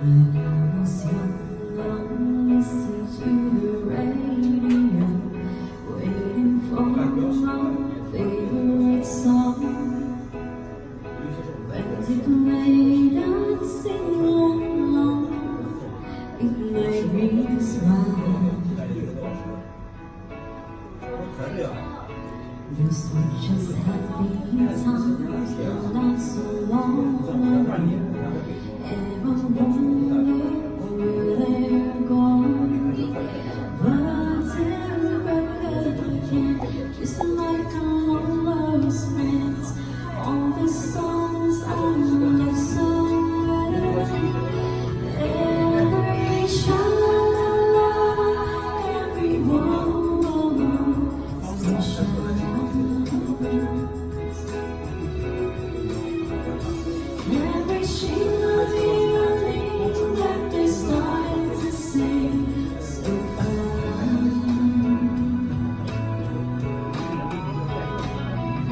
When I was young, I used to rain. You switch just happy time, that's so lonely.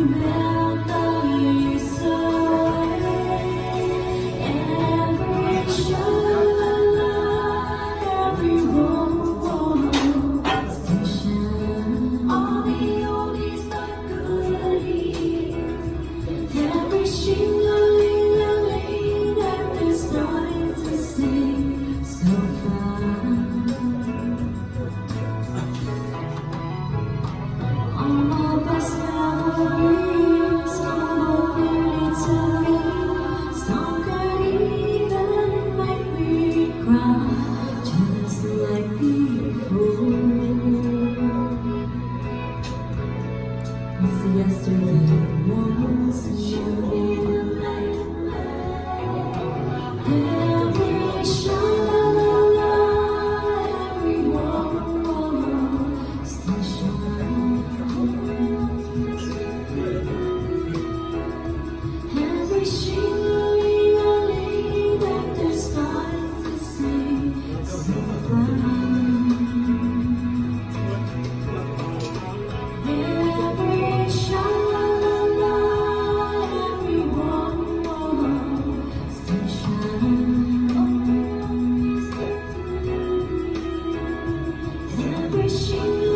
Amen. 我会心。